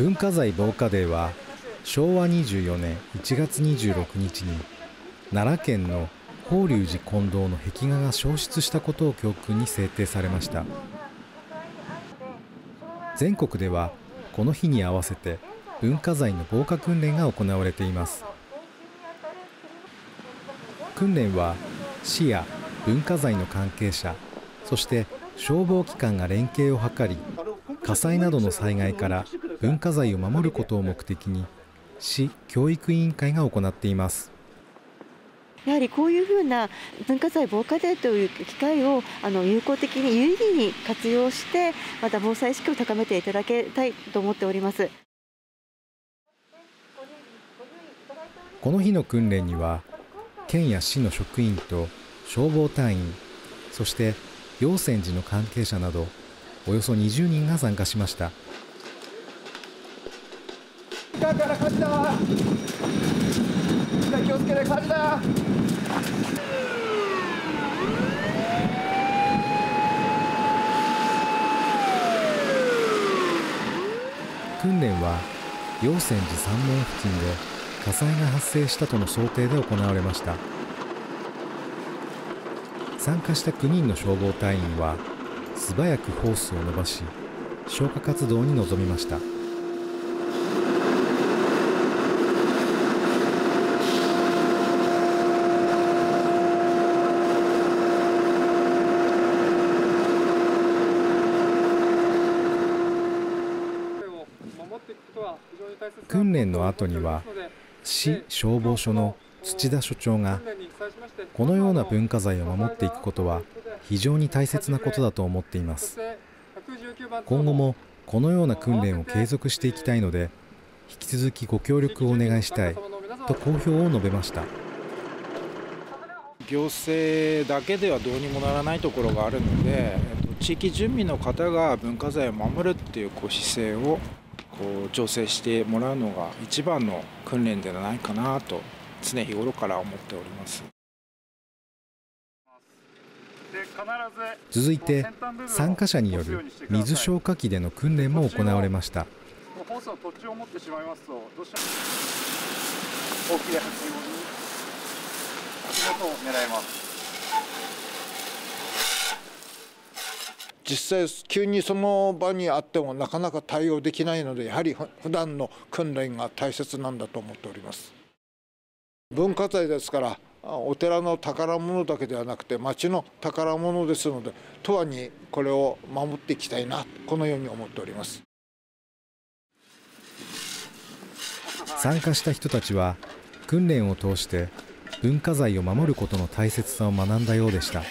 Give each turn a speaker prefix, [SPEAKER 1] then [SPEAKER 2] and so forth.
[SPEAKER 1] 文化財防火デーは昭和24年1月26日に奈良県の法隆寺金堂の壁画が消失したことを教訓に制定されました。全国ではこの日に合わせて文化財の防火訓練が行われています。訓練は市や文化財の関係者そして消防機関が連携を図り火災などの災害から文化財を守ることを目的に市教育委員会が行っています。
[SPEAKER 2] やはりこういうふうな文化財防火デーという機会をあの有効的に有意義に活用してまた防災意識を高めていただきたいと思っております。
[SPEAKER 1] この日の訓練には県や市の職員と消防隊員そして陽泉寺の関係者などおよそ20人が参加しました。から火事だ気をつけて火事だ訓練は陽泉寺山門付近で火災が発生したとの想定で行われました。参加した9人の消防隊員は素早くホースを伸ばし消火活動に臨みました。訓練の後には市消防署の土田所長がこのような文化財を守っていくことは非常に大切なことだと思っています。今後もこのような訓練を継続していきたいので引き続きご協力をお願いしたいと好評を述べました。
[SPEAKER 3] 行政だけではどうにもならないところがあるので地域住民の方が文化財を守るっていうこう姿勢をこう調整してもらうのが一番の訓練ではないかなと常日頃から思っております。
[SPEAKER 1] 続いて参加者による水消火器での訓練も行われました。大きな
[SPEAKER 3] 足元を狙います実際急にその場にあってもなかなか対応できないのでやはり普段の訓練が大切なんだと思っております文化財ですからお寺の宝物だけではなくて町の宝物ですので永遠にこれを守っていきたいなこのように思っております
[SPEAKER 1] 参加した人たちは訓練を通して文化財を守ることの大切さを学んだようでした。